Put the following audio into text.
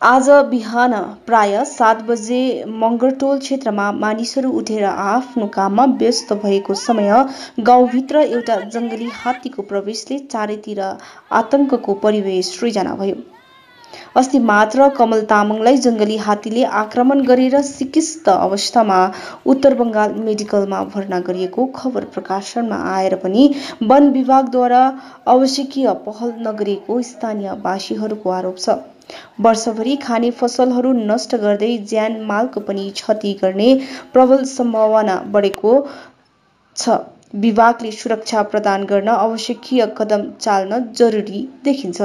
आज बिहान प्राय सात बजे मगरटोल क्षेत्रमा मानिसहरू उठेर आफ्नो काममा व्यस्त भएको समय गाउँभित्र एउटा जङ्गली हात्तीको प्रवेशले चारैतिर आतंकको परिवेश सृजना भयो। अस्ति मात्र कमल तामाङलाई जङ्गली हात्तीले आक्रमण गरेर सिकिस्त अवस्थामा उत्तर बङ्गाल मेडिकलमा भर्ना गरिएको खबर प्रकाशनमा आएर पनि वन विभागद्वारा आवश्यकीय पहल नगरिएको स्थानीयवासीहरूको आरोप छ। वर्षभरि खाने फसलहरू नष्ट गर्दै ज्यान मालको पनि क्षति गर्ने प्रबल सम्भावना बढेको छ। विभागले सुरक्षा प्रदान गर्न आवश्यकीय कदम चाल्न जरुरी देखिन्छ।